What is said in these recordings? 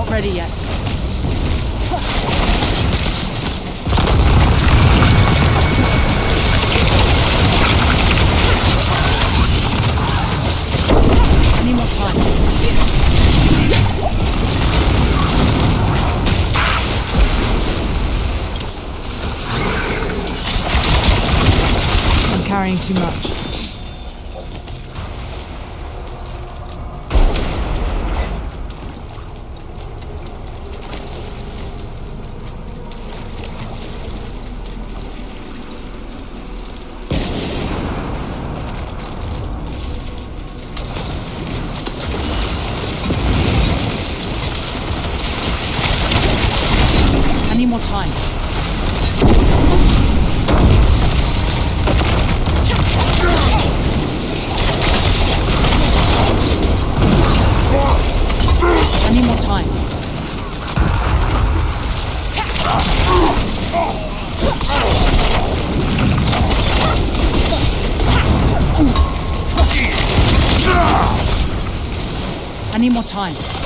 not ready yet. I'm carrying too much. I need more time.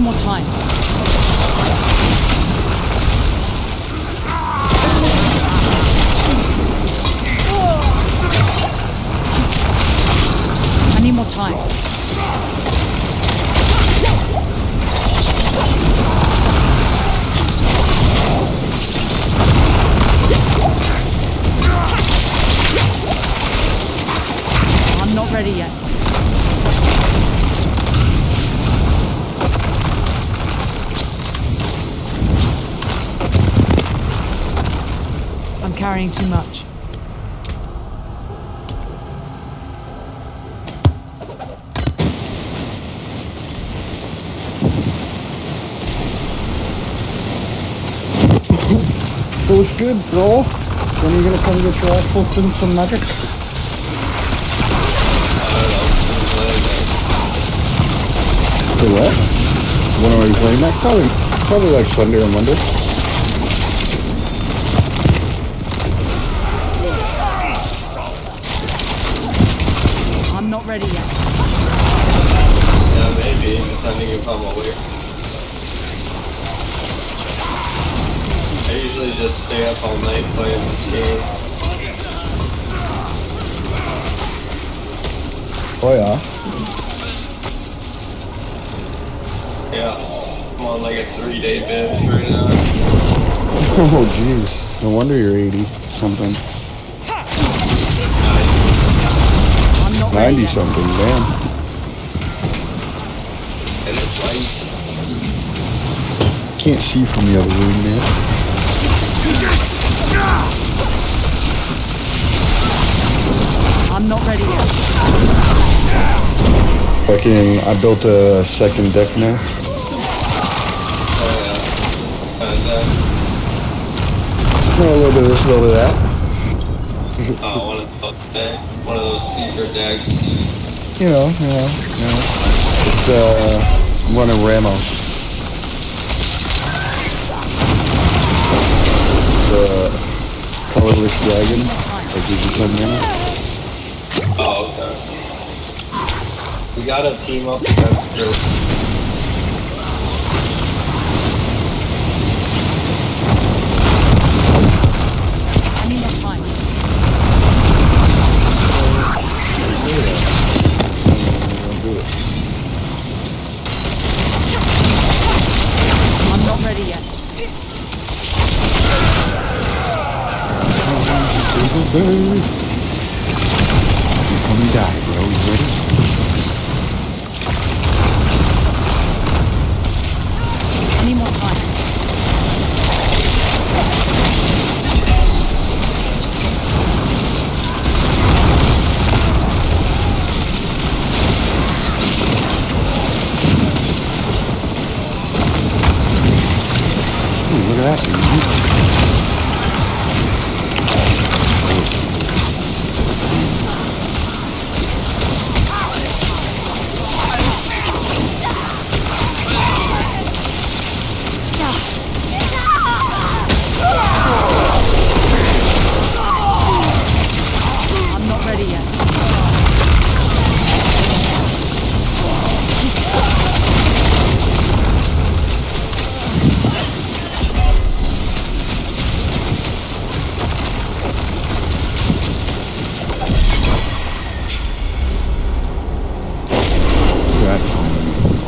Need more time. I'm carrying too much. Feels good, bro. When are you gonna come get your ass whooped in some magic? Say what? When are we playing that? Probably, probably like Sunday or Monday. Ready yet. Yeah, maybe, depending if I'm awake. I usually just stay up all night playing this game. Oh yeah. Yeah, I'm on like a three day binge right now. Oh jeez. No wonder you're 80 something. I'm not ready 90 yet. something, damn. And Can't see from the other room, man. I'm not ready yet. Fucking, I built a second deck now. oh yeah. And then, A little bit of this, a little bit of that. uh, one of those, eh, one of those secret decks. You know, you know, you know. It's uh, running Ramos. The colorless dragon. That gives you 10 mana. Oh, okay. We gotta team up against. sir. Before we die, bro, you ready? I need more time. Ooh, look at that.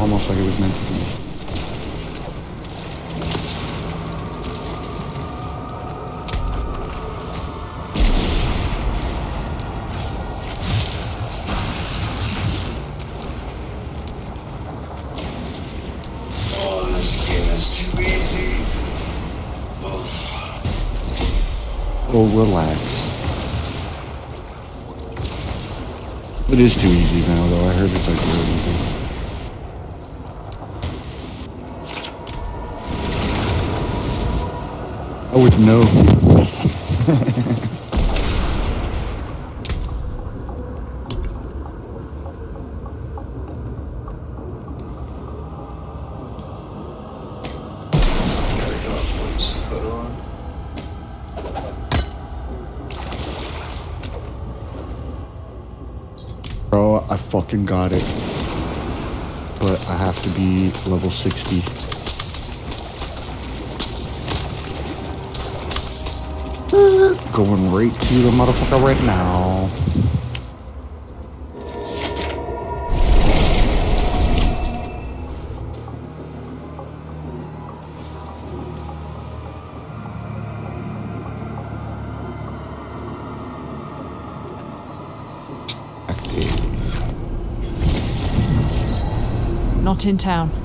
Almost like it was meant to be. Oh, relax. It is too easy now, though. I heard it's like really easy. I would know. Bro, I fucking got it. But I have to be level 60. Going right to the motherfucker right now. Active. Not in town.